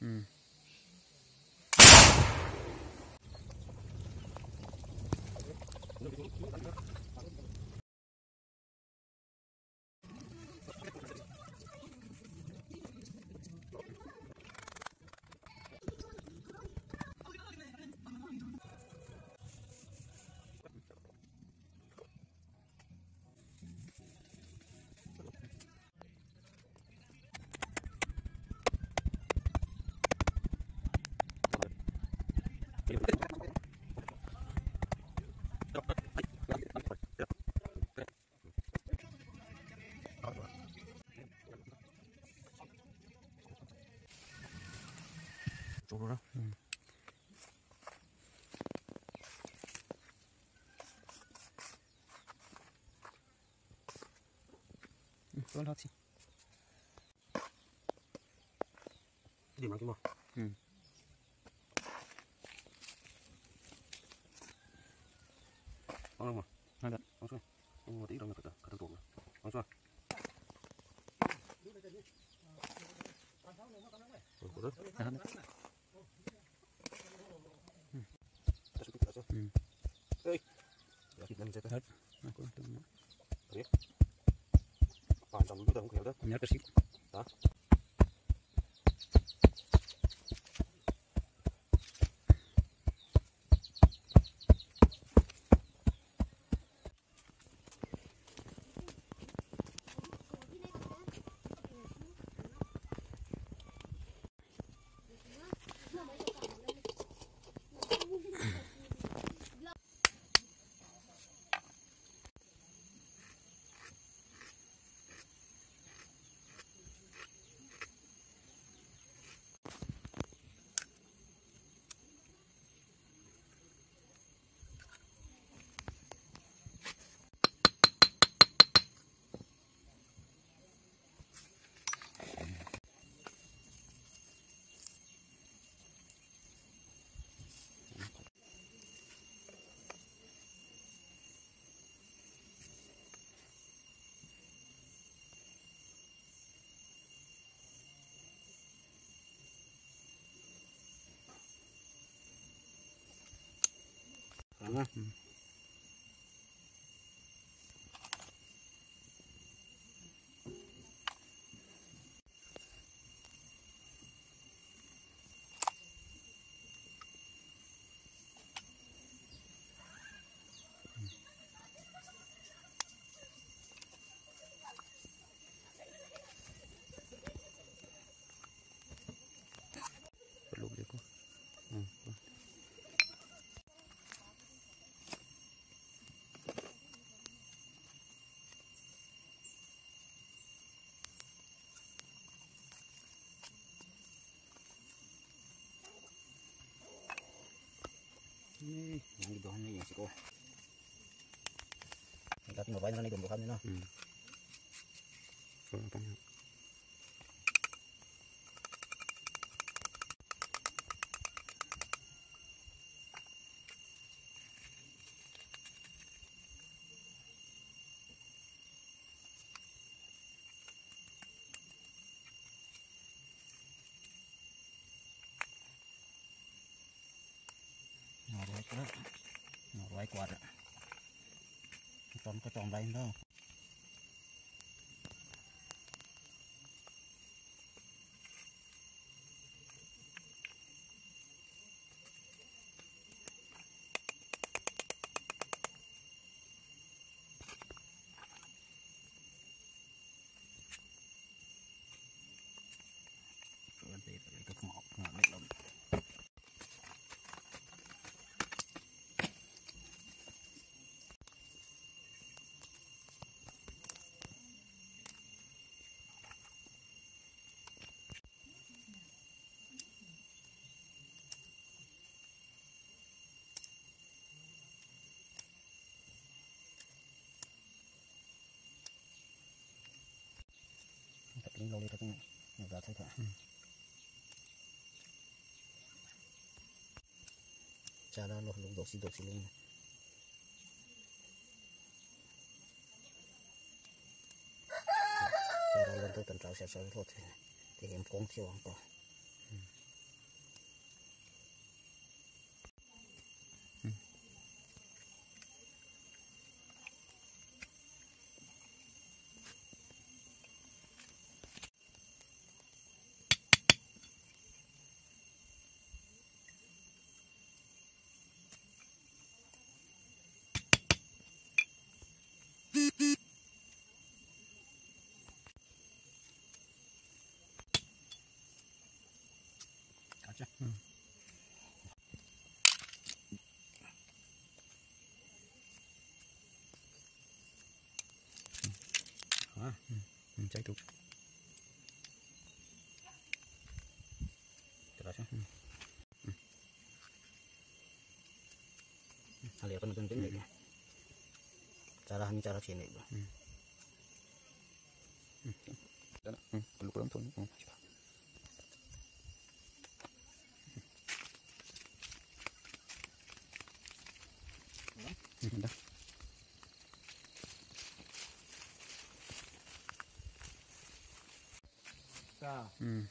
嗯。走桌上，嗯，嗯，不用着急，里面去吗？嗯。Ya. Panjang dulu dah mungkin ada. Punya kasih. Hah? 嗯。 거 많이 나니까 뭐 하면은 음. 그럼 방향 Nó quái quạt ạ นกระจองไรเนาะ đi các bạn nhiều giọt thôi các bạn. Chả là lột lục đột xí đột xí luôn này chả lên tới tận trào sẽ sớm thôi thì em cũng thiếu ăn coi Ya. Penting ya. Cara ini cara sini bro. Dan, perlu kurang tuh. Dah. 嗯。